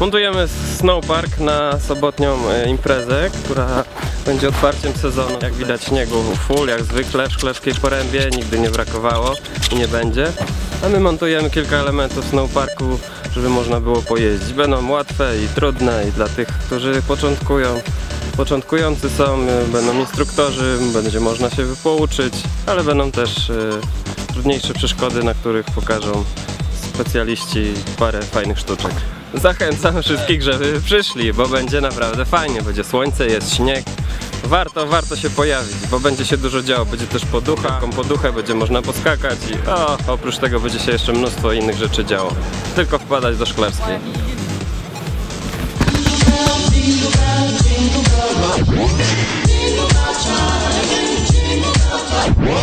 Montujemy snowpark na sobotnią e, imprezę, która będzie otwarciem sezonu. Jak widać śniegu full, jak zwykle w Szklarskiej Porębie, nigdy nie brakowało i nie będzie. A my montujemy kilka elementów snowparku, żeby można było pojeździć. Będą łatwe i trudne i dla tych, którzy początkują. Początkujący są, y, będą instruktorzy, będzie można się pouczyć, ale będą też y, trudniejsze przeszkody, na których pokażą specjaliści parę fajnych sztuczek. Zachęcam wszystkich, żeby przyszli, bo będzie naprawdę fajnie. Będzie słońce, jest śnieg. Warto, warto się pojawić, bo będzie się dużo działo. Będzie też poducha, taką poduchę będzie można poskakać i o, oprócz tego będzie się jeszcze mnóstwo innych rzeczy działo. Tylko wpadać do szklarskiej. Jingle